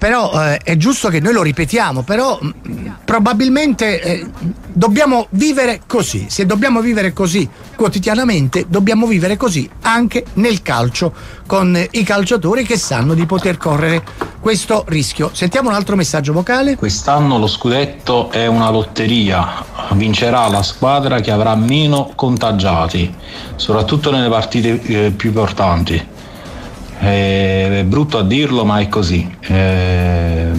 però eh, è giusto che noi lo ripetiamo, però mh, mm, probabilmente eh, dobbiamo vivere così, se dobbiamo vivere così quotidianamente, dobbiamo vivere così anche nel calcio con eh, i calciatori che sanno di poter correre questo rischio. Sentiamo un altro messaggio vocale. Quest'anno lo scudetto è una lotteria, vincerà la squadra che avrà meno contagiati, soprattutto nelle partite eh, più importanti. Eh, è brutto a dirlo, ma è così. Eh,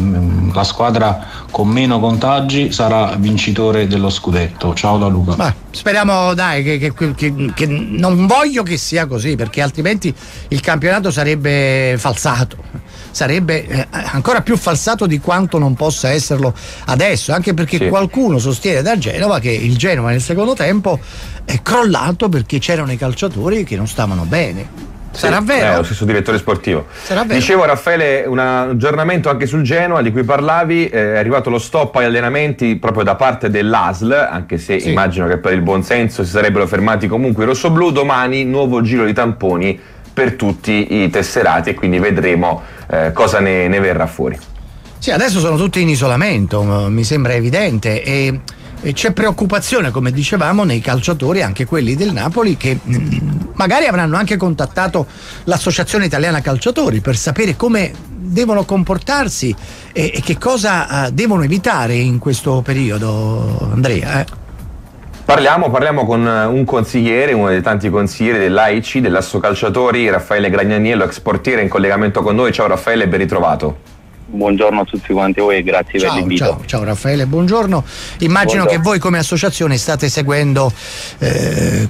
la squadra con meno contagi sarà vincitore dello scudetto. Ciao da Luca. Ma speriamo, dai, che, che, che, che, non voglio che sia così, perché altrimenti il campionato sarebbe falsato. Sarebbe eh, ancora più falsato di quanto non possa esserlo adesso, anche perché sì. qualcuno sostiene da Genova che il Genova nel secondo tempo è crollato perché c'erano i calciatori che non stavano bene. Sarà sì, vero? È lo stesso direttore sportivo. Dicevo Raffaele, un aggiornamento anche sul Genoa di cui parlavi, eh, è arrivato lo stop agli allenamenti proprio da parte dell'ASL, anche se sì. immagino che per il buon senso si sarebbero fermati comunque i rossoblù, domani nuovo giro di tamponi per tutti i tesserati e quindi vedremo eh, cosa ne, ne verrà fuori. Sì, adesso sono tutti in isolamento, mi sembra evidente. E c'è preoccupazione, come dicevamo, nei calciatori, anche quelli del Napoli, che mm, magari avranno anche contattato l'Associazione Italiana Calciatori per sapere come devono comportarsi e, e che cosa uh, devono evitare in questo periodo, Andrea. Eh? Parliamo, parliamo, con un consigliere, uno dei tanti consiglieri dell'AIC, dell'Asso Calciatori, Raffaele Gragnaniello, ex portiere in collegamento con noi. Ciao Raffaele, ben ritrovato. Buongiorno a tutti quanti voi e grazie ciao, per l'invito. Ciao, ciao Raffaele, buongiorno. Immagino buongiorno. che voi come associazione state seguendo eh,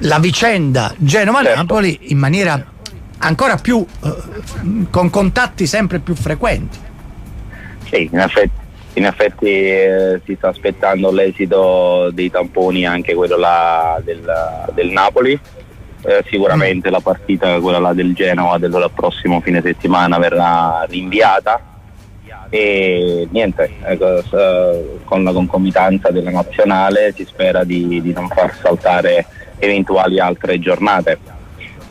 la vicenda Genova-Napoli certo. in maniera ancora più eh, con contatti sempre più frequenti. Sì, in effetti, in effetti eh, si sta aspettando l'esito dei tamponi anche quello là del, del Napoli. Eh, sicuramente mm. la partita, quella là del Genova del prossimo fine settimana verrà rinviata e niente, ecco, con la concomitanza della nazionale si spera di, di non far saltare eventuali altre giornate.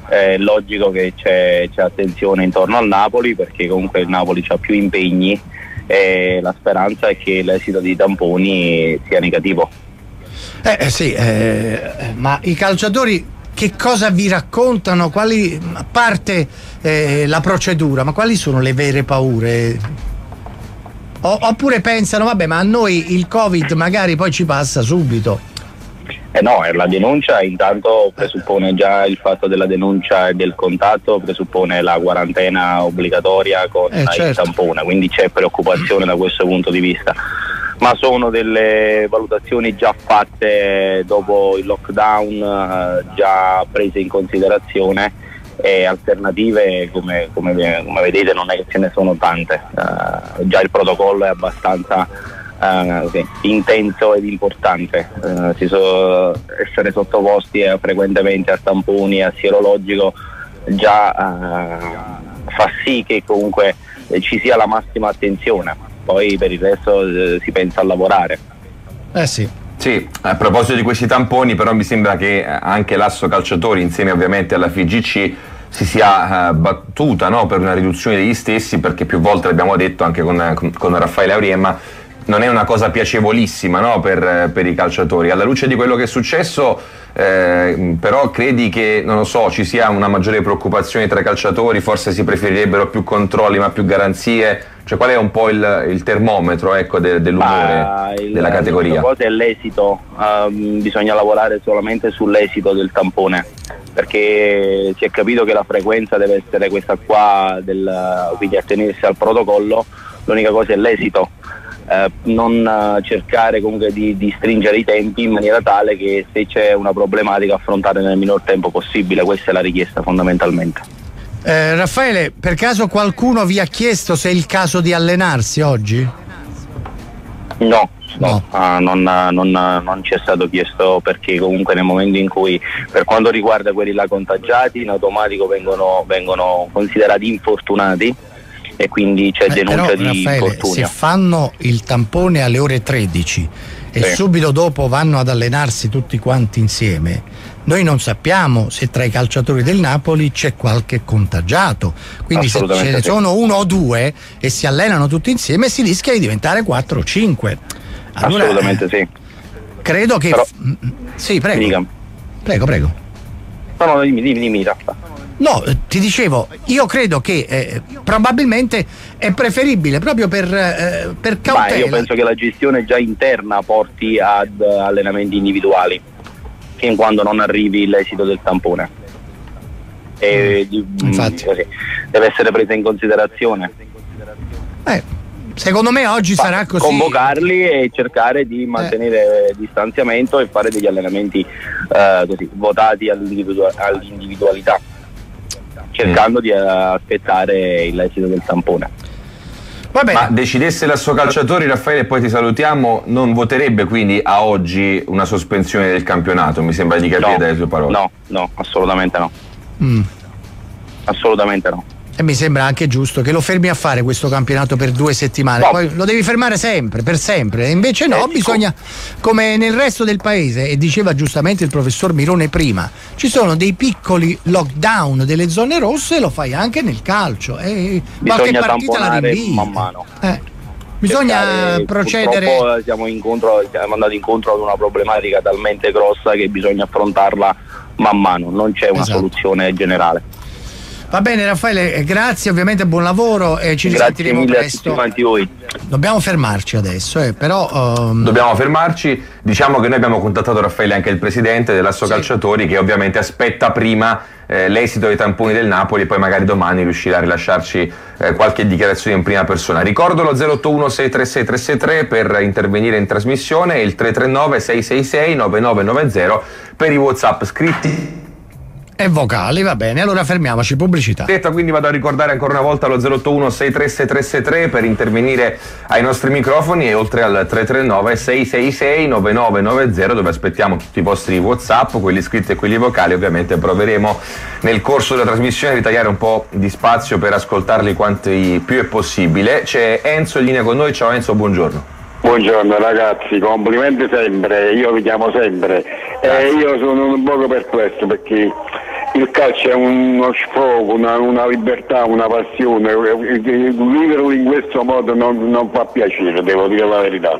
È logico che c'è, c'è, attenzione intorno al Napoli perché comunque il Napoli ha più impegni e la speranza è che l'esito dei tamponi sia negativo. Eh, eh sì, eh, ma i calciatori che cosa vi raccontano? Quali, a parte eh, la procedura, ma quali sono le vere paure? Oppure pensano, vabbè, ma a noi il Covid magari poi ci passa subito. Eh no, la denuncia intanto presuppone già il fatto della denuncia e del contatto, presuppone la quarantena obbligatoria con eh, certo. il tampone, quindi c'è preoccupazione da questo punto di vista. Ma sono delle valutazioni già fatte dopo il lockdown, eh, già prese in considerazione e alternative come, come, come, vedete non è che ce ne sono tante, uh, già il protocollo è abbastanza uh, sì, intenso ed importante, uh, so, essere sottoposti frequentemente a tamponi, a sierologico già fa sì che comunque ci sia la massima attenzione, poi per il resto si pensa a lavorare. Eh sì. Sì, a proposito di questi tamponi, però mi sembra che anche l'Asso Calciatori, insieme ovviamente alla FIGC, si sia uh, battuta no, per una riduzione degli stessi, perché più volte l'abbiamo detto anche con, con, con Raffaele Auriemma, non è una cosa piacevolissima no, per, per, i calciatori. Alla luce di quello che è successo, eh, però credi che, non lo so, ci sia una maggiore preoccupazione tra i calciatori, forse si preferirebbero più controlli ma più garanzie? Cioè qual è un po' il, il termometro ecco, de, dell'umore il, della categoria? La cosa è l'esito, um, bisogna lavorare solamente sull'esito del tampone perché si è capito che la frequenza deve essere questa qua, del, quindi attenersi al protocollo, l'unica cosa è l'esito. Eh, non eh, cercare comunque di, di, stringere i tempi in maniera tale che se c'è una problematica affrontare nel minor tempo possibile, questa è la richiesta fondamentalmente. Eh, Raffaele, per caso qualcuno vi ha chiesto se è il caso di allenarsi oggi? No, no, uh, non, non, non, ci è stato chiesto perché comunque nel momento in cui per quanto riguarda quelli là contagiati in automatico vengono, vengono considerati infortunati e quindi c'è eh, denuncia però, di Raffaele, infortunio. Se fanno il tampone alle ore 13 e sì. subito dopo vanno ad allenarsi tutti quanti insieme, noi non sappiamo se tra i calciatori del Napoli c'è qualche contagiato. Quindi se ce ne sono uno o due e si allenano tutti insieme si rischia di diventare 4 o 5. Allora, Assolutamente sì. Credo che... Però, sì, prego. Prego, prego. No, no, dimmi, dimmi, dimmi, Raffa. No, ti dicevo, io credo che eh, probabilmente è preferibile proprio per, eh, per cautela. Ma io penso che la gestione già interna porti ad allenamenti individuali fin quando non arrivi l'esito del tampone. E, mm, Infatti. Così, deve essere presa in considerazione. Eh, secondo me oggi Fa, sarà così. Convocarli e cercare di mantenere eh. distanziamento e fare degli allenamenti eh, così, votati all'individu- all'individualità, cercando mm. di aspettare l'esito del tampone. Ma decidesse l'asso calciatori, Raffaele, e poi ti salutiamo, non voterebbe quindi a oggi una sospensione del campionato? Mi sembra di capire no, dalle tue parole. No, no, assolutamente no. Mm. Assolutamente no. E mi sembra anche giusto che lo fermi a fare questo campionato per due settimane, no. poi lo devi fermare sempre, per sempre. E invece no, eh, bisogna, come nel resto del paese, e diceva giustamente il professor Mirone prima, ci sono dei piccoli lockdown delle zone rosse, lo fai anche nel calcio. E qualche partita la rinvii. Man mano. Eh. Bisogna Cercare, procedere. Siamo, incontro, siamo andati incontro ad una problematica talmente grossa che bisogna affrontarla man mano, non c'è una esatto. soluzione generale. Va bene Raffaele, eh, grazie, ovviamente buon lavoro e ci risentiremo presto. Dobbiamo fermarci adesso, eh, però... Um... Dobbiamo fermarci, diciamo che noi abbiamo contattato Raffaele, anche il presidente dell'Asso sì. Calciatori, che ovviamente aspetta prima eh, l'esito dei tamponi del Napoli e poi magari domani riuscirà a rilasciarci eh, qualche dichiarazione in prima persona. Ricordo lo 081 636 per intervenire in trasmissione e il 339 666 9990 per i WhatsApp scritti e vocali, va bene. Allora fermiamoci, pubblicità. Detto, quindi vado a ricordare ancora una volta lo 081 63633 per intervenire ai nostri microfoni e oltre al 339 666 9990 dove aspettiamo tutti i vostri WhatsApp, quelli scritti e quelli vocali. Ovviamente proveremo nel corso della trasmissione a ritagliare un po' di spazio per ascoltarli quanti più è possibile. C'è Enzo in linea con noi. Ciao Enzo, buongiorno. Buongiorno ragazzi, complimenti sempre, io vi chiamo sempre. Eh, io sono un poco perplesso perché il calcio è uno sfogo, una, una libertà, una passione, viverlo in questo modo non, non, fa piacere, devo dire la verità.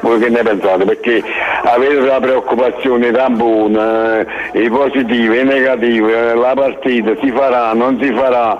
Voi che ne pensate? Perché avere la preoccupazione tampone, eh, i positivi, i negativi, eh, la partita si farà, non si farà,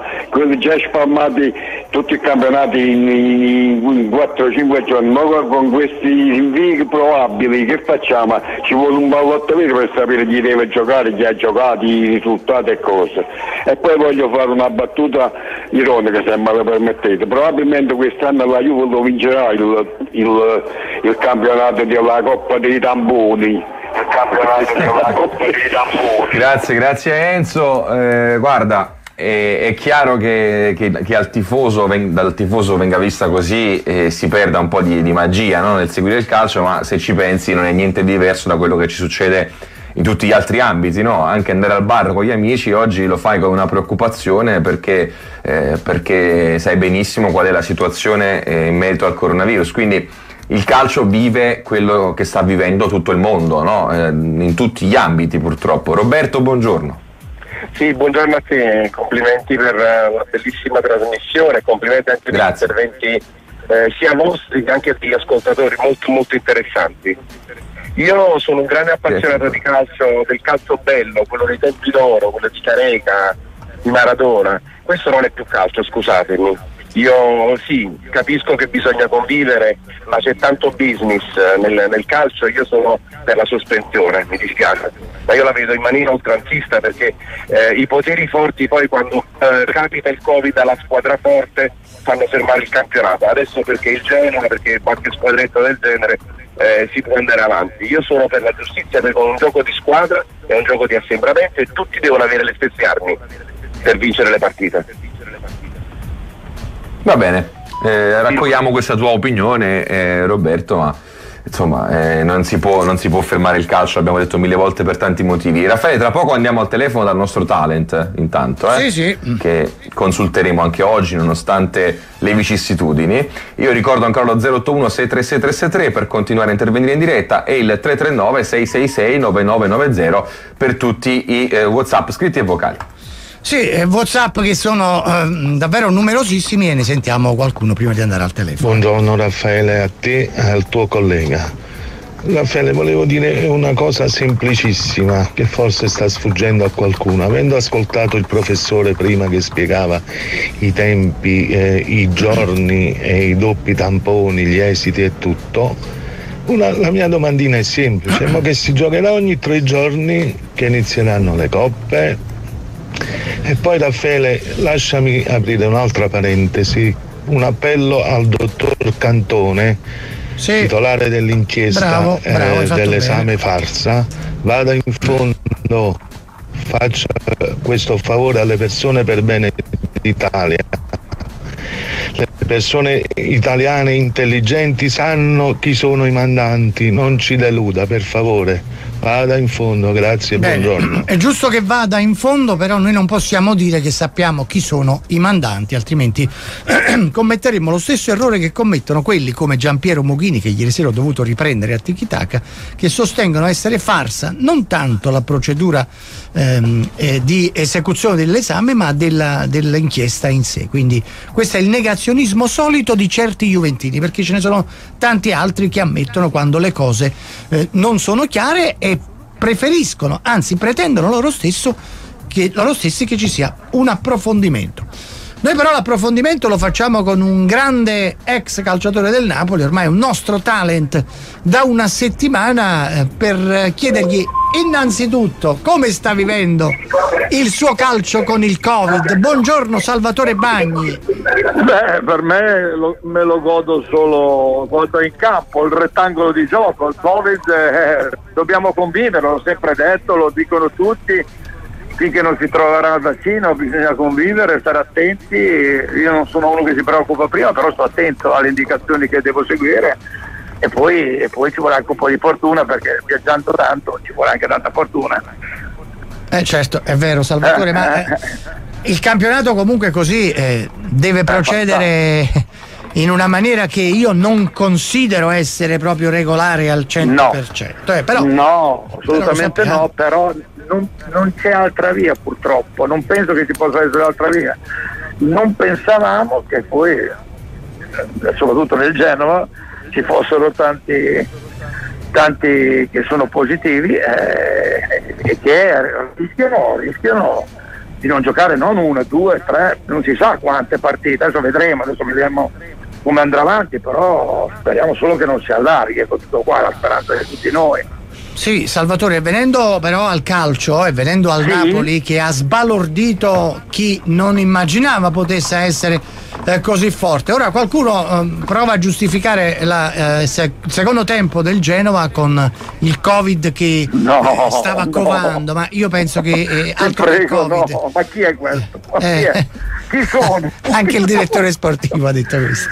già spammati tutti i campionati in, in, in 4-5 giorni, ma con questi invii probabili che facciamo? Ci vuole un ballotto vero per sapere chi deve giocare, chi ha giocato, i risultati e cose. E poi voglio fare una battuta ironica se me lo permettete. Probabilmente quest'anno la Juve lo vincerà il, il, il campionato della Coppa dei Tamponi. Grazie, grazie Enzo. Eh, guarda, è, è chiaro che, che, che tifoso, dal tifoso venga vista così eh, si perda un po' di, di magia no? nel seguire il calcio, ma se ci pensi non è niente diverso da quello che ci succede in tutti gli altri ambiti, no? anche andare al bar con gli amici oggi lo fai con una preoccupazione perché, eh, perché sai benissimo qual è la situazione eh, in merito al coronavirus. Quindi il calcio vive quello che sta vivendo tutto il mondo, no? eh, in tutti gli ambiti purtroppo. Roberto, buongiorno. Sì, buongiorno a te, complimenti per eh, una bellissima trasmissione, complimenti anche per gli interventi eh, sia vostri che anche degli ascoltatori molto molto interessanti. Io sono un grande appassionato di calcio, del calcio bello, quello dei tempi d'oro, quello di Careca, di Maradona. Questo non è più calcio, scusatemi io sì, capisco che bisogna convivere, ma c'è tanto business eh, nel, nel, calcio, io sono per la sospensione, mi dispiace, ma io la vedo in maniera oltranzista perché eh, i poteri forti poi quando eh, capita il Covid alla squadra forte fanno fermare il campionato, adesso perché il genere, perché qualche squadretta del genere eh, si può andare avanti. Io sono per la giustizia perché un gioco di squadra è un gioco di assembramento e tutti devono avere le stesse armi per vincere le partite. Va bene, eh, raccogliamo questa tua opinione, eh, Roberto, ma insomma eh, non, si può, non, si può, fermare il calcio, l'abbiamo detto mille volte per tanti motivi. Raffaele, tra poco andiamo al telefono dal nostro talent, intanto, eh, sì, sì. che consulteremo anche oggi nonostante le vicissitudini. Io ricordo ancora lo 081 636 363 per continuare a intervenire in diretta e il 339 666 9990 per tutti i eh, WhatsApp scritti e vocali. Sì, eh, Whatsapp che sono eh, davvero numerosissimi e ne sentiamo qualcuno prima di andare al telefono. Buongiorno Raffaele, a te e al tuo collega. Raffaele, volevo dire una cosa semplicissima che forse sta sfuggendo a qualcuno. Avendo ascoltato il professore prima che spiegava i tempi, eh, i giorni e i doppi tamponi, gli esiti e tutto, una, la mia domandina è semplice, ma che si giocherà ogni tre giorni che inizieranno le coppe, e poi Raffaele, lasciami aprire un'altra parentesi, un appello al dottor Cantone, sì. titolare dell'inchiesta bravo, bravo, eh, dell'esame bene. farsa, vada in fondo, faccia questo favore alle persone per bene d'Italia. Le persone italiane intelligenti sanno chi sono i mandanti, non ci deluda per favore. Vada in fondo, grazie, Bene, buongiorno. È giusto che vada in fondo, però noi non possiamo dire che sappiamo chi sono i mandanti, altrimenti commetteremo lo stesso errore che commettono quelli come Giampiero Moghini, che ieri sera ho dovuto riprendere a Tikitaka, che sostengono essere farsa non tanto la procedura ehm, eh, di esecuzione dell'esame, ma della, dell'inchiesta in sé. Quindi questo è il negazionismo solito di certi Juventini, perché ce ne sono tanti altri che ammettono quando le cose eh, non sono chiare e preferiscono, anzi pretendono loro, stesso che, loro stessi che ci sia un approfondimento. Noi però l'approfondimento lo facciamo con un grande ex calciatore del Napoli, ormai un nostro talent da una settimana eh, per chiedergli innanzitutto come sta vivendo il suo calcio con il Covid. Buongiorno Salvatore Bagni. Beh, per me lo, me lo godo solo quando è in campo, il rettangolo di gioco, il Covid eh, dobbiamo convivere, l'ho sempre detto, lo dicono tutti finché non si troverà il vaccino bisogna convivere, stare attenti, io non sono uno che si preoccupa prima, però sto attento alle indicazioni che devo seguire e poi, e poi ci vuole anche un po' di fortuna perché viaggiando tanto ci vuole anche tanta fortuna. Eh certo, è vero Salvatore, ma eh, il campionato comunque così eh, deve procedere in una maniera che io non considero essere proprio regolare al 100%. No, eh, però, no assolutamente però no, però non, non, c'è altra via purtroppo, non penso che ci possa essere altra via. Non pensavamo che poi, eh, soprattutto nel Genova, ci fossero tanti, tanti che sono positivi eh, e che rischiano, rischiano di non giocare non una, due, tre, non si sa quante partite, adesso vedremo, adesso vedremo come andrà avanti, però speriamo solo che non si allarghi, ecco tutto qua, la speranza di tutti noi. Sì, Salvatore, venendo però al calcio e venendo al sì. Napoli che ha sbalordito chi non immaginava potesse essere eh, così forte. Ora qualcuno eh, prova a giustificare il eh, se- secondo tempo del Genova con il Covid che no, stava no. covando, ma io penso che eh, altro prego, Covid. No, ma chi è questo? Chi, è? Eh, chi sono? Anche il direttore sportivo ha detto questo.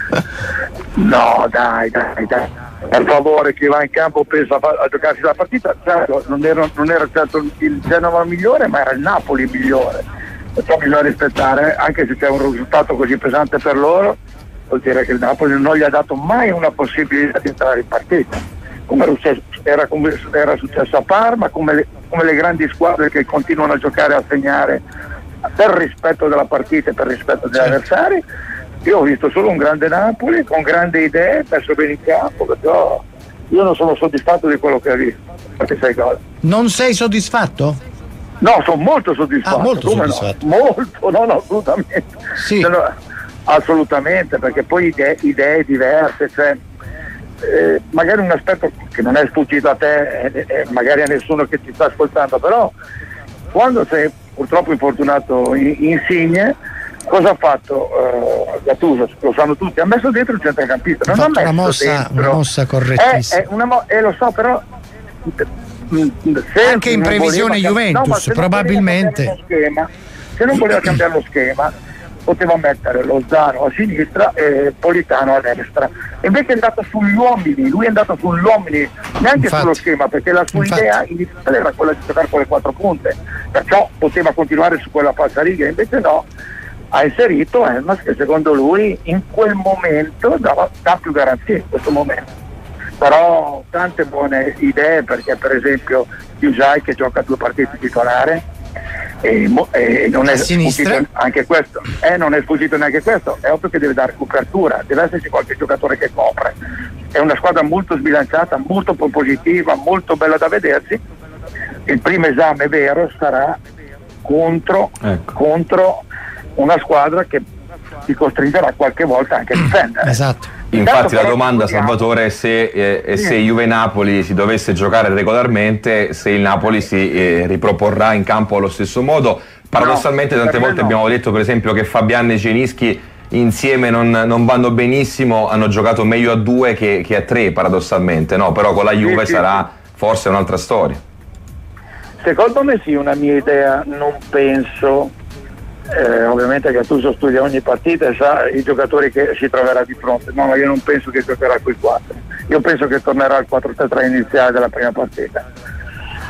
No, dai, dai, dai per favore chi va in campo pensa a, giocarsi la partita, certo, non, era, non era certo il Genova migliore, ma era il Napoli migliore. Perciò bisogna rispettare, anche se c'è un risultato così pesante per loro, vuol dire che il Napoli non gli ha dato mai una possibilità di entrare in partita. Come era, era successo a Parma, come le, come le grandi squadre che continuano a giocare e a segnare per rispetto della partita e per rispetto degli certo. avversari io ho visto solo un grande Napoli con grandi idee, messo bene in campo, perciò io non sono soddisfatto di quello che ha visto. Non sei soddisfatto? No, sono molto soddisfatto. Ah, molto soddisfatto. No? Molto, no, no, assolutamente. Sì. No, assolutamente, perché poi idee, idee diverse, cioè, eh, magari un aspetto che non è sfuggito a te e eh, eh, magari a nessuno che ti sta ascoltando, però quando sei purtroppo infortunato in, in Signe, cosa ha fatto uh, Gattuso? Lo sanno tutti, ha messo dentro il centrocampista. Non ha messo una mossa, dentro. una mossa correttissima. È, è mo- eh, lo so, però mm, anche in previsione Juventus, no, probabilmente. Schema, se non voleva cambiare lo schema, poteva mettere Lozano a sinistra e Politano a destra. Invece è andato sugli uomini, lui è andato sugli uomini, neanche infatti, sullo schema, perché la sua infatti. idea iniziale era quella di giocare con le quattro punte, perciò poteva continuare su quella falsariga, invece no, ha inserito Elmas che secondo lui in quel momento dava, dà più garanzie in questo momento. Però tante buone idee perché per esempio Usai che gioca due partite titolare e, e non è sfuggito anche questo, eh, non è sfuggito neanche questo, è ovvio che deve dare copertura, deve esserci qualche giocatore che copre. È una squadra molto sbilanciata, molto propositiva, molto bella da vedersi. Il primo esame vero sarà contro, ecco. contro una squadra che ti costringerà qualche volta anche a difendere. Esatto. Infatti la domanda Salvatore è se, eh, se Juve Napoli si dovesse giocare regolarmente, se il Napoli si eh, riproporrà in campo allo stesso modo. Paradossalmente no, tante volte no. abbiamo detto per esempio che Fabian e Genischi insieme non, non, vanno benissimo, hanno giocato meglio a due che, che a tre paradossalmente, no? però con la Juve sì, sarà forse un'altra storia. Secondo me sì, una mia idea, non penso eh, ovviamente Gattuso studia ogni partita e sa i giocatori che si troverà di fronte, no, ma io non penso che giocherà quei 4, io penso che tornerà al 4-3-3 iniziale della prima partita.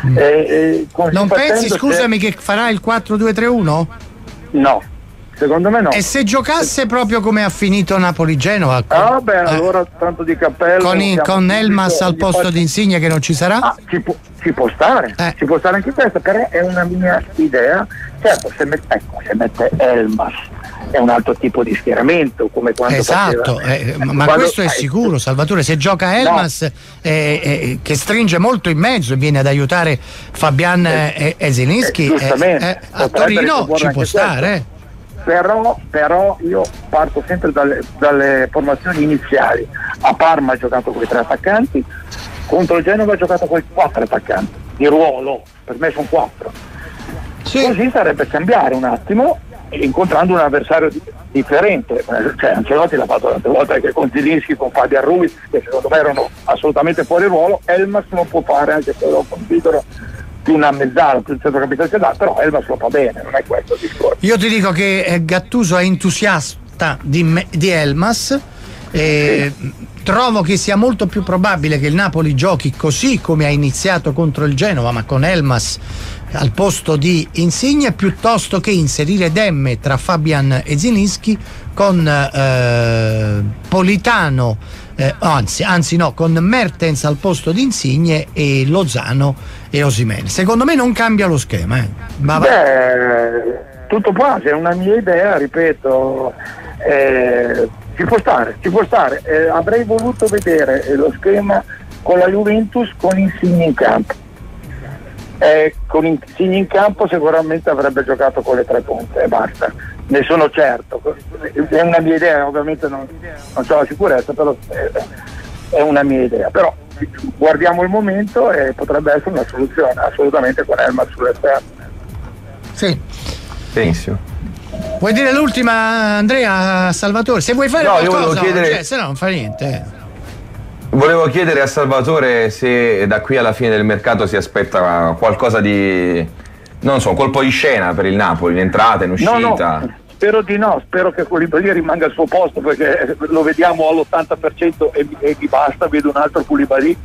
Mm. E, e non pensi, scusami, se... che farà il 4-2-3-1? No, secondo me no. E se giocasse proprio come ha finito Napoli-Genova? Ah, beh, eh, allora tanto di cappello. Con, i, con Elmas al posto faccio... di Insigne che non ci sarà? Ah, ci, può, ci, può, stare, eh. ci può stare anche questo, però è una mia idea Certo, se mette, ecco, se mette Elmas è un altro tipo di schieramento come quando esatto faceva, eh, ma quando, questo è sicuro Salvatore se gioca Elmas no. eh, eh, che stringe molto in mezzo e viene ad aiutare Fabian eh, e Zelinski eh, eh, a Torino ci può stare però, però, io parto sempre dalle, dalle, formazioni iniziali a Parma ha giocato con i tre attaccanti contro il Genova ha giocato con i quattro attaccanti di ruolo per me sono quattro sì. Così sarebbe cambiare un attimo incontrando un avversario di, differente. Cioè, Ancelotti l'ha fatto tante volte anche con Zilinski, con Fabian Ruiz, che secondo me erano assolutamente fuori ruolo. Elmas lo può fare anche se lo considero una mezzala, più un centrocampista che dà, però Elmas lo fa bene, non è questo il discorso. Io ti dico che eh, Gattuso è entusiasta di, di Elmas. E sì. Trovo che sia molto più probabile che il Napoli giochi così come ha iniziato contro il Genova, ma con Elmas al posto di Insigne piuttosto che inserire Demme tra Fabian e Zilinski con eh, Politano eh, anzi, anzi no con Mertens al posto di Insigne e Lozano e Osimene secondo me non cambia lo schema eh. Ma Beh, tutto qua è una mia idea ripeto. Eh, ci può stare ci può stare. Eh, avrei voluto vedere lo schema con la Juventus con Insigne in campo eh, con Insigne in campo sicuramente avrebbe giocato con le tre punte e basta, ne sono certo. È una mia idea, ovviamente non, non ho la sicurezza, però è una mia idea. Però guardiamo il momento e potrebbe essere una soluzione, assolutamente con Elma sull'esterno. Sì. Benissimo. Vuoi dire l'ultima Andrea Salvatore? Se vuoi fare no, qualcosa, chiedere... cioè, se no non fa niente. Volevo chiedere a Salvatore se da qui alla fine del mercato si aspetta qualcosa di, non so, un colpo di scena per il Napoli, in entrata, in uscita. No, no. Spero di no, spero che Koulibaly rimanga al suo posto perché lo vediamo all'80% e, e mi basta, vedo un altro Koulibaly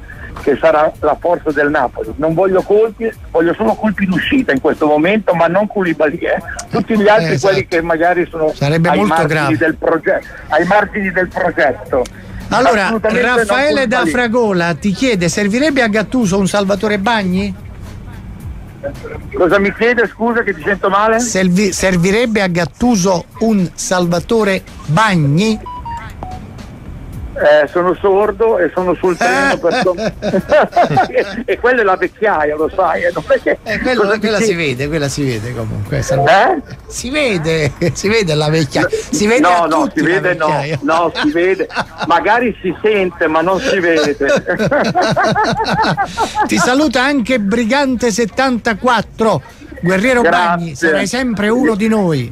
che sarà la forza del Napoli. Non voglio colpi, voglio solo colpi in uscita in questo momento, ma non Koulibaly, eh. tutti gli altri, eh, esatto. quelli che magari sono Sarebbe ai margini, del progetto, ai margini del progetto. Allora, Raffaele da Fragola ti chiede: servirebbe a Gattuso un Salvatore Bagni? Cosa mi chiede? Scusa che ti sento male? Servi- servirebbe a Gattuso un Salvatore Bagni? Eh, sono sordo e sono sul treno per e quella è la vecchiaia, lo sai. Eh, eh, quello, quella si vede, quella si vede comunque. Eh? Si vede, si vede la vecchiaia. Si vede no, no, si vede no, no, si vede. Magari si sente, ma non si vede. Ti saluta anche Brigante 74. Guerriero Grazie. Bagni, sarai sempre uno di noi.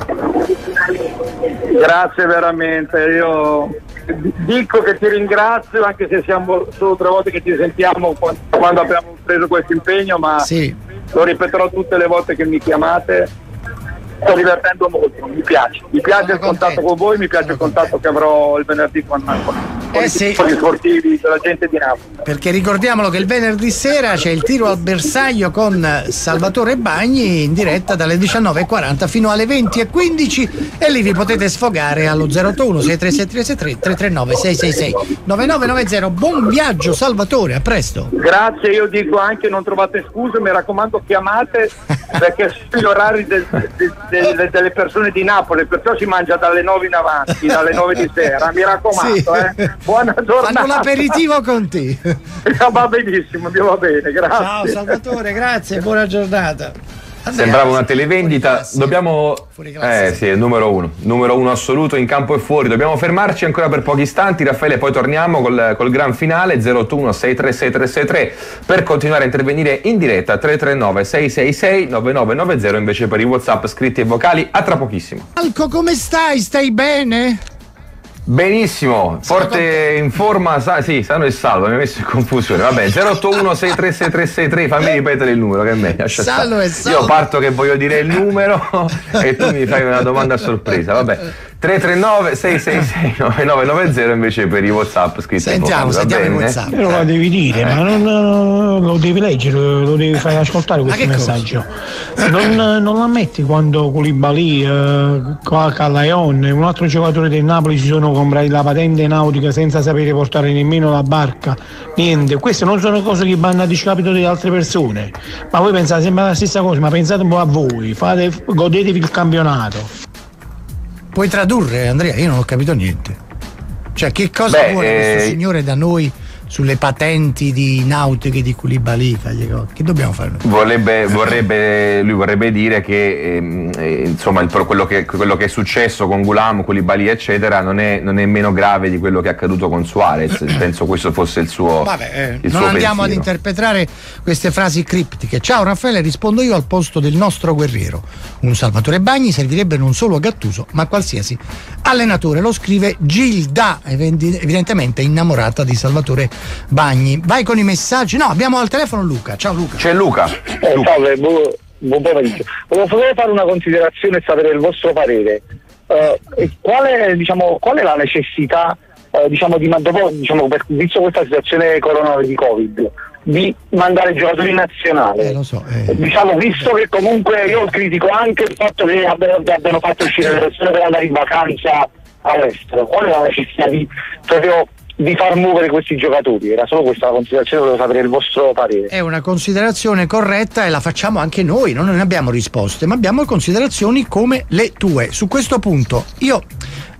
Grazie veramente, io dico che ti ringrazio anche se siamo solo tre volte che ci sentiamo quando abbiamo preso questo impegno, ma sì. lo ripeterò tutte le volte che mi chiamate sto divertendo molto, mi piace, mi piace Sono il contatto con voi, mi piace Sono il contatto contento. che avrò il venerdì con, con, eh con sì. gli sportivi della gente di Napoli. Perché ricordiamolo che il venerdì sera c'è il tiro al bersaglio con Salvatore Bagni in diretta dalle 19.40 fino alle 20.15 e lì vi potete sfogare allo 081 636 339 666 9990. Buon viaggio Salvatore, a presto. Grazie, io dico anche non trovate scuse, mi raccomando chiamate perché sono gli orari del, del, del, delle persone di Napoli, perciò si mangia dalle 9 in avanti, dalle 9 di sera, mi raccomando. Sì. Eh. Buona giornata. Fanno l'aperitivo con te. va benissimo, va bene, grazie. Ciao Salvatore, grazie, buona giornata. Andrea, Sembrava una televendita. Dobbiamo. Eh sì, numero uno. Numero uno assoluto in campo e fuori. Dobbiamo fermarci ancora per pochi istanti. Raffaele, poi torniamo col, col gran finale 081 636363 per continuare a intervenire in diretta 339 666 9990 invece per i WhatsApp scritti e vocali. A tra pochissimo. Alco, come stai? Stai bene? Benissimo, forte in forma, sa, sì, sano e salvo, mi ha messo in confusione. Vabbè, 081 636 fammi ripetere il numero che è meglio. Salvo e salvo. Io parto che voglio dire il numero e tu mi fai una domanda a sorpresa. Vabbè, 339 666 9990 invece per i whatsapp scritti sentiamo, sentiamo i whatsapp però lo devi dire eh. ma non lo devi leggere lo devi fare ascoltare questo messaggio non, non, lo ammetti quando Koulibaly eh, Calayon e un altro giocatore del Napoli si sono comprati la patente nautica senza sapere portare nemmeno la barca niente queste non sono cose che vanno a discapito di altre persone ma voi pensate sempre la stessa cosa ma pensate un po' a voi fate, godetevi il campionato Puoi tradurre, Andrea? Io non ho capito niente. Cioè, che cosa Beh, vuole eh... questo signore da noi sulle patenti di nautiche di Koulibaly, che dobbiamo fare noi? Vorrebbe, vorrebbe, lui vorrebbe dire che ehm, eh, insomma, il, quello, che, quello, che, è successo con Gulam, Koulibaly eccetera non è, non è, meno grave di quello che è accaduto con Suarez, penso questo fosse il suo Vabbè, eh, il non suo andiamo pensiero. ad interpretare queste frasi criptiche. Ciao Raffaele, rispondo io al posto del nostro guerriero. Un Salvatore Bagni servirebbe non solo a Gattuso, ma a qualsiasi allenatore. Lo scrive Gilda, evidentemente innamorata di Salvatore Bagni. Vai con i messaggi. No, abbiamo al telefono Luca. Ciao Luca. C'è Luca. Eh, Luca. Salve, buon, buon pomeriggio. Volevo fare una considerazione e sapere il vostro parere. Uh, qual, è, diciamo, qual, è, la necessità, uh, diciamo, di, dopo, diciamo, per, visto questa situazione corona di Covid, di mandare giocatori in nazionale. Eh, so, eh. Diciamo, visto che comunque io critico anche il fatto che abbiano, abbiano fatto uscire le persone per andare in vacanza all'estero, qual è la necessità di proprio di far muovere questi giocatori. Era solo questa la considerazione, volevo sapere il vostro parere. È una considerazione corretta e la facciamo anche noi, non ne abbiamo risposte, ma abbiamo considerazioni come le tue. Su questo punto io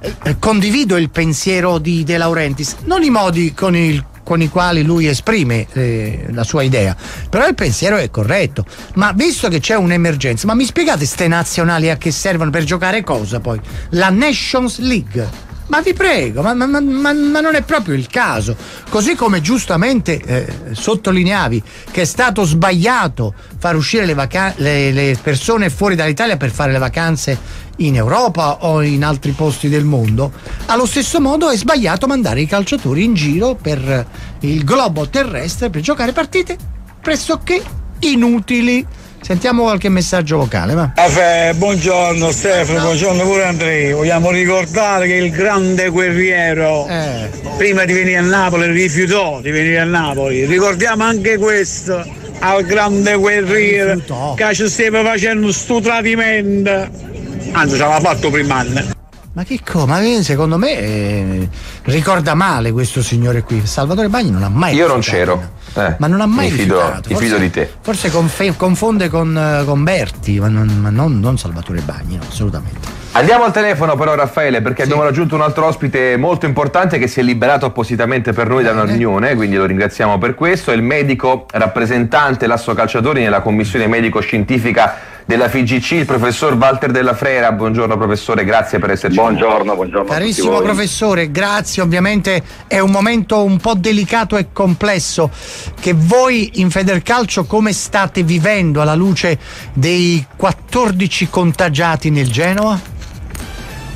eh, condivido il pensiero di De Laurentiis, non i modi con il con i quali lui esprime eh, la sua idea. Però il pensiero è corretto. Ma visto che c'è un'emergenza, ma mi spiegate ste nazionali a che servono per giocare cosa poi? La Nations League ma vi prego, ma, ma, ma, ma, non è proprio il caso. Così come giustamente eh, sottolineavi che è stato sbagliato far uscire le, vaca- le, le persone fuori dall'Italia per fare le vacanze in Europa o in altri posti del mondo, allo stesso modo è sbagliato mandare i calciatori in giro per il globo terrestre per giocare partite pressoché inutili. Sentiamo qualche messaggio vocale, va. Caffè, buongiorno Stefano, buongiorno pure Andrea. Vogliamo ricordare che il grande guerriero eh. prima di venire a Napoli rifiutò di venire a Napoli. Ricordiamo anche questo al grande guerriero che ci stava facendo sto tradimento. Anzi, ce l'ha fatto prima. Ma che come? Secondo me eh, ricorda male questo signore qui. Salvatore Bagni non ha mai. Io non c'ero. Eh, ma non ha mai mi fido, rifiutato. Mi fido di te. Forse confe- confonde con, uh, con Berti, ma, non, ma non, non, Salvatore Bagni, no, assolutamente. Andiamo al telefono però Raffaele perché sì. abbiamo raggiunto un altro ospite molto importante che si è liberato appositamente per noi da una riunione, quindi lo ringraziamo per questo, è il medico rappresentante Lasso Calciatori nella commissione medico-scientifica della FIGC, il professor Walter Della Frera. Buongiorno professore, grazie per esserci. Buongiorno, buongiorno. Carissimo professore, grazie. Ovviamente è un momento un po' delicato e complesso che voi in Federcalcio come state vivendo alla luce dei 14 contagiati nel Genoa?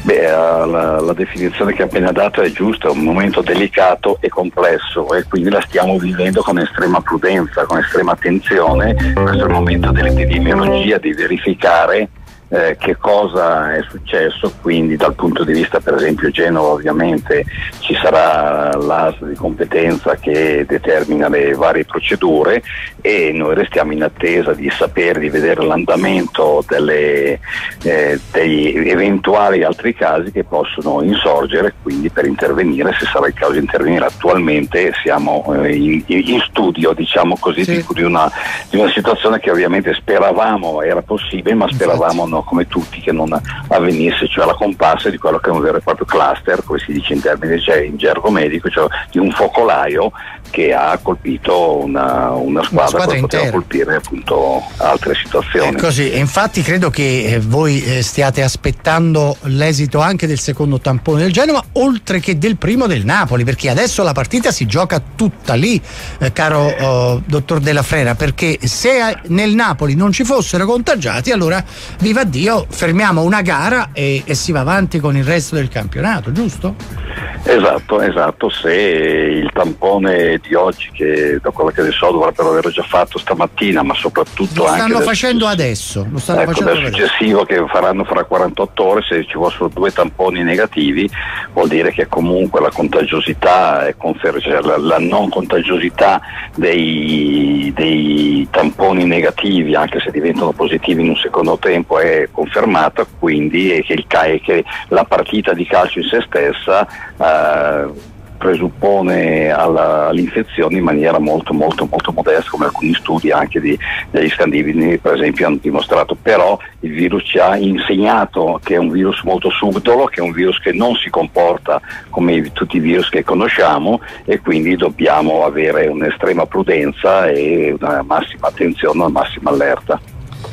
Beh, la, la, definizione che ha appena dato è giusta, è un momento delicato e complesso e quindi la stiamo vivendo con estrema prudenza, con estrema attenzione. Questo è il momento dell'epidemiologia, di verificare eh, che cosa è successo, quindi dal punto di vista per esempio Genova ovviamente ci sarà l'AS di competenza che determina le varie procedure e noi restiamo in attesa di sapere, di vedere l'andamento delle, eh, degli eventuali altri casi che possono insorgere, quindi per intervenire se sarà il caso di intervenire. Attualmente siamo eh, in, in, studio diciamo così, sì. di, una, di, una, situazione che ovviamente speravamo era possibile, ma speravamo no, come tutti che non avvenisse, cioè la comparsa di quello che è un vero e proprio cluster, come si dice in termini cioè in gergo medico, cioè di un focolaio che ha colpito una, una squadra, una squadra per poter colpire appunto altre situazioni. È così, infatti credo che eh, voi eh, stiate aspettando l'esito anche del secondo tampone del Genova, oltre che del primo del Napoli, perché adesso la partita si gioca tutta lì, eh, caro oh, dottor Della Frera, perché se nel Napoli non ci fossero contagiati, allora viva Dio, fermiamo una gara e, e si va avanti con il resto del campionato, giusto? Esatto, esatto, se il tampone di oggi che da quello che ne so dovrebbero averlo già fatto stamattina, ma soprattutto lo anche stanno facendo adesso, lo stanno ecco, facendo del successivo che faranno fra 48 ore, se ci fossero due tamponi negativi, vuol dire che comunque la contagiosità è confer- cioè la, la, non contagiosità dei, dei tamponi negativi, anche se diventano positivi in un secondo tempo, è confermata, quindi che, il, che la partita di calcio in se stessa eh, presuppone alla, all'infezione in maniera molto molto molto modesta come alcuni studi anche di, degli scandinavi per esempio hanno dimostrato. Però il virus ci ha insegnato che è un virus molto subdolo che è un virus che non si comporta come tutti i virus che conosciamo e quindi dobbiamo avere un'estrema prudenza e una massima attenzione una massima allerta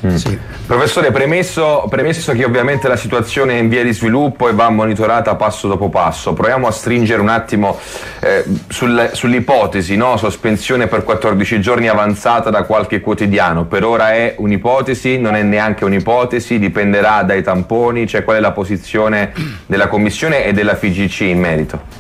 Mm. Sì. Professore, premesso, premesso, che ovviamente la situazione è in via di sviluppo e va monitorata passo dopo passo, proviamo a stringere un attimo eh, sul, sull'ipotesi, no? sospensione per 14 giorni avanzata da qualche quotidiano. Per ora è un'ipotesi, non è neanche un'ipotesi, dipenderà dai tamponi, cioè qual è la posizione della Commissione e della FIGC in merito?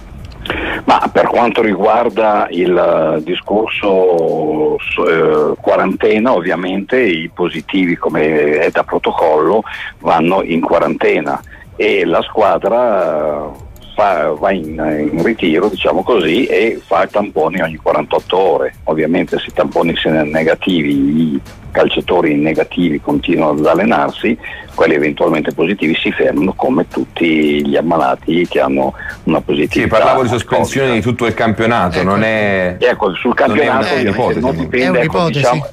Ma per quanto riguarda il eh, discorso eh, quarantena, ovviamente i positivi come è da protocollo vanno in quarantena e la squadra fa, va in, in, ritiro, diciamo così, e fa tamponi ogni 48 ore. Ovviamente se i tamponi sono negativi, i calciatori negativi continuano ad allenarsi, quelli eventualmente positivi si fermano come tutti gli ammalati che hanno una positività. Sì, parlavo di sospensione di tutto il campionato, ecco. non è... Ecco, sul campionato non, è non dipende, ecco, diciamo,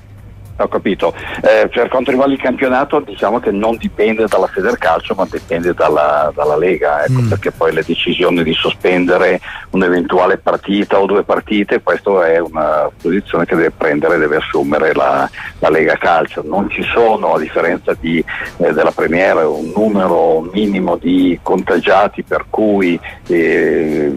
ho capito. Eh, per quanto riguarda il campionato, diciamo che non dipende dalla Federcalcio, ma dipende dalla, dalla Lega, ecco, mm. perché poi le decisioni di sospendere un'eventuale partita o due partite, questa è una posizione che deve prendere, deve assumere la, la Lega Calcio. Non ci sono, a differenza di, eh, della Premiera, un numero minimo di contagiati per cui eh,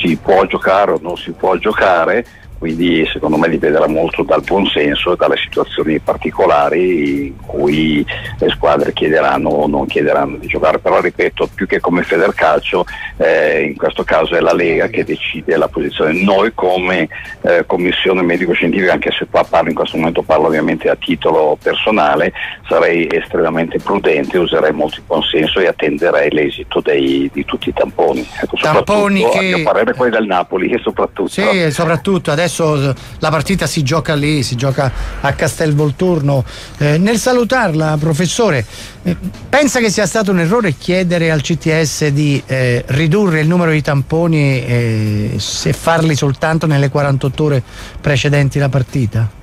si può giocare o non si può giocare quindi secondo me dipenderà molto dal buonsenso e dalle situazioni particolari in cui le squadre chiederanno o non chiederanno di giocare, però ripeto, più che come Federcalcio, eh, in questo caso è la Lega che decide la posizione. Noi come eh, commissione medico-scientifica, anche se qua parlo in questo momento parlo ovviamente a titolo personale, sarei estremamente prudente, userei molto il buonsenso e attenderei l'esito dei, di tutti i tamponi. Ecco, tamponi che... a mio parere quelli del Napoli e soprattutto... Sì, soprattutto adesso adesso la partita si gioca lì, si gioca a Castelvolturno. Eh, nel salutarla, professore, eh, pensa che sia stato un errore chiedere al CTS di eh, ridurre il numero di tamponi e farli soltanto nelle 48 ore precedenti la partita?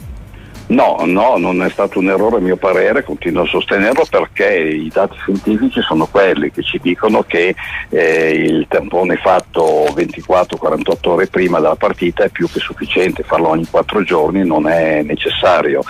No, no, non è stato un errore a mio parere, continuo a sostenerlo perché i dati scientifici sono quelli che ci dicono che eh, il tampone fatto 24-48 ore prima della partita è più che sufficiente, farlo ogni 4 giorni non è necessario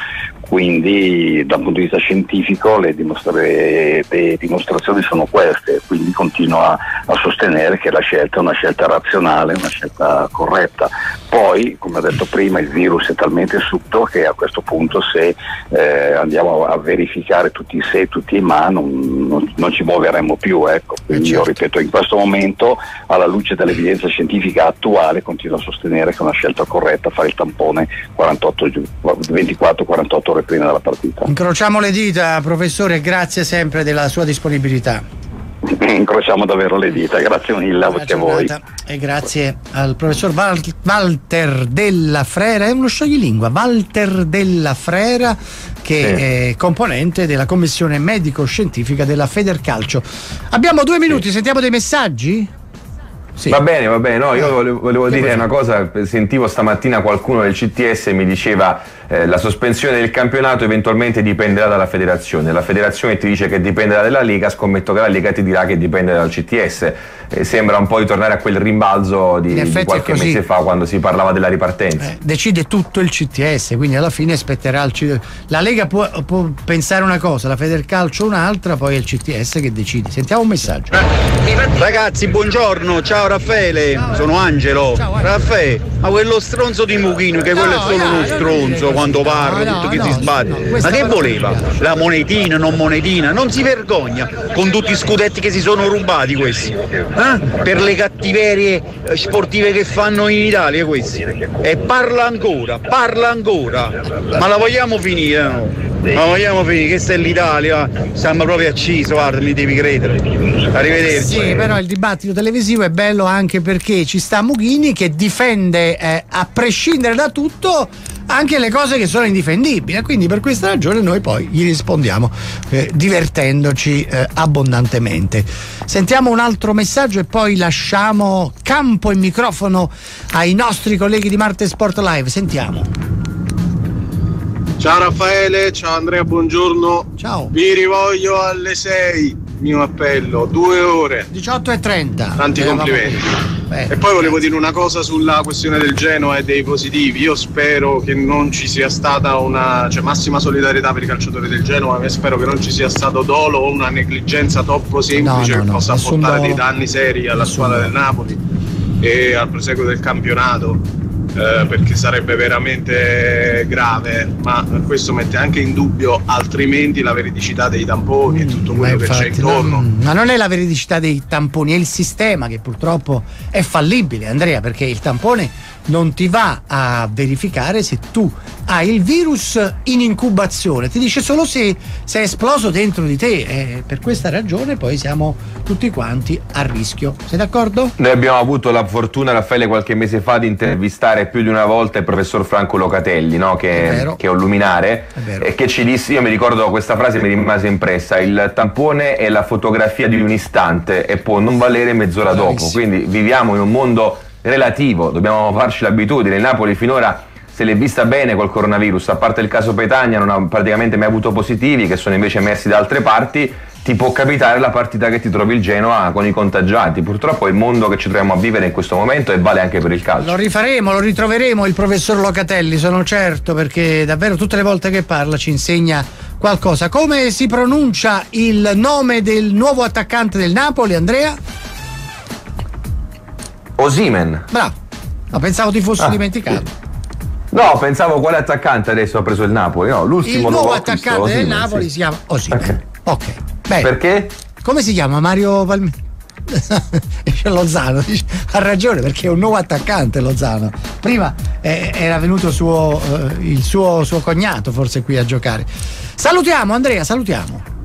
quindi dal punto di vista scientifico le, dimostra- le dimostrazioni sono queste, quindi continuo a, a, sostenere che la scelta è una scelta razionale, una scelta corretta. Poi, come ho detto prima, il virus è talmente subito che a questo punto se eh, andiamo a verificare tutti i se, tutti i ma, non, non, non ci muoveremo più. Ecco. Quindi certo. io ripeto, in questo momento, alla luce dell'evidenza scientifica attuale, continuo a sostenere che è una scelta corretta fare il tampone 24-48 ore prima della partita. Incrociamo le dita, professore, grazie sempre della sua disponibilità. Incrociamo davvero le dita. Grazie mille a voi. E grazie al professor Val- Walter Della Frera, è uno scioglilingua, Walter Della Frera che sì. è componente della commissione medico-scientifica della Federcalcio. Abbiamo due minuti, sì. sentiamo dei messaggi? Sì. Va bene, va bene, no, io eh, volevo, volevo dire una cosa, sentivo stamattina qualcuno del CTS e mi diceva eh, la sospensione del campionato eventualmente dipenderà dalla federazione, la federazione ti dice che dipenderà dalla Lega, scommetto che la Lega ti dirà che dipende dal CTS, eh, sembra un po' ritornare a quel rimbalzo di, di qualche mese fa quando si parlava della ripartenza. Eh, decide tutto il CTS, quindi alla fine aspetterà il CTS. La Lega può, può pensare una cosa, la Federcalcio un'altra, poi è il CTS che decide. Sentiamo un messaggio. Ragazzi, buongiorno, ciao Raffaele, ciao. sono Angelo. Ciao, Raffaele, ma quello stronzo di Mughino, che no, quello è solo no, uno stronzo quando parla, no, tutto che si sbatte. ma che voleva? La monetina, non monetina? Non si vergogna con tutti i scudetti che si sono rubati questi. Eh? Per le cattiverie sportive che fanno in Italia questi. E parla ancora, parla ancora. Ma la vogliamo finire? No? Ma vogliamo finire, questa è l'Italia, siamo proprio acciso, guarda, mi devi credere. Arrivederci. Sì, però il dibattito televisivo è bello anche perché ci sta Mughini che difende eh, a prescindere da tutto anche le cose che sono indifendibili e quindi per questa ragione noi poi gli rispondiamo eh, divertendoci eh, abbondantemente. Sentiamo un altro messaggio e poi lasciamo campo e microfono ai nostri colleghi di Marte Sport Live. Sentiamo. Ciao Raffaele, ciao Andrea, buongiorno. Ciao. Vi rivoglio alle 6, mio appello, due ore. 18 e 30. Tanti complimenti. Bene, e poi volevo dire una cosa sulla questione del Genoa e dei positivi. Io spero che non ci sia stata una cioè, massima solidarietà per i calciatori del Genoa e spero che non ci sia stato dolo o una negligenza troppo semplice no, no, che possa portare dei danni seri alla squadra del Napoli e al proseguo del campionato eh, perché sarebbe veramente grave, ma questo mette anche in dubbio altrimenti la veridicità dei tamponi e tutto quello che c'è intorno. Non, ma non è la veridicità dei tamponi, è il sistema che purtroppo è fallibile, Andrea, perché il tampone non ti va a verificare se tu hai il virus in incubazione, ti dice solo se, se è esploso dentro di te e per questa ragione poi siamo tutti quanti a rischio. Sei d'accordo? Noi abbiamo avuto la fortuna, Raffaele, qualche mese fa di intervistare più di una volta il professor Franco Locatelli, no? che, che, è un luminare, e che ci disse, io mi ricordo questa frase mi rimase impressa, il tampone è la fotografia di un istante e può non valere mezz'ora dopo, quindi viviamo in un mondo relativo, dobbiamo farci l'abitudine. Il Napoli finora se l'è vista bene col coronavirus, a parte il caso Petagna non ha praticamente mai avuto positivi che sono invece emersi da altre parti, ti può capitare la partita che ti trovi il Genoa con i contagiati. Purtroppo è il mondo che ci troviamo a vivere in questo momento e vale anche per il calcio. Lo rifaremo, lo ritroveremo il professor Locatelli, sono certo, perché davvero tutte le volte che parla ci insegna qualcosa. Come si pronuncia il nome del nuovo attaccante del Napoli, Andrea? Osimen. Bravo. No, pensavo ti fossi ah, dimenticato. No, pensavo quale attaccante adesso ha preso il Napoli. No, l'ultimo il nuovo attaccante del Napoli sì. si chiama Osimen. Ok. okay. Bene. Perché? Come si chiama Mario Palmieri? Lozano ha ragione perché è un nuovo attaccante Lozano prima eh, era venuto suo, eh, il suo, suo cognato forse qui a giocare salutiamo Andrea salutiamo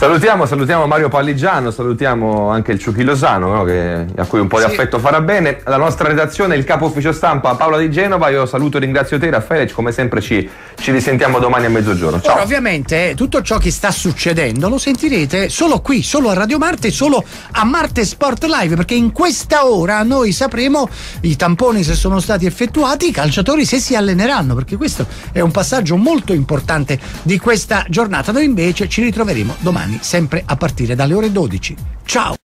Salutiamo, salutiamo Mario Palligiano, salutiamo anche il Ciuchi Losano no? che, a cui un po' di sì. affetto farà bene. La nostra redazione, il capo ufficio stampa Paola Di Genova, io saluto e ringrazio te Raffaele, come sempre ci, ci risentiamo domani a mezzogiorno. Ciao. Ora, ovviamente tutto ciò che sta succedendo lo sentirete solo qui, solo a Radio Marte, solo a Marte Sport Live, perché in questa ora noi sapremo i tamponi se sono stati effettuati, i calciatori se si alleneranno, perché questo è un passaggio molto importante di questa giornata. Noi invece ci ritroveremo domani sempre a partire dalle ore 12. Ciao!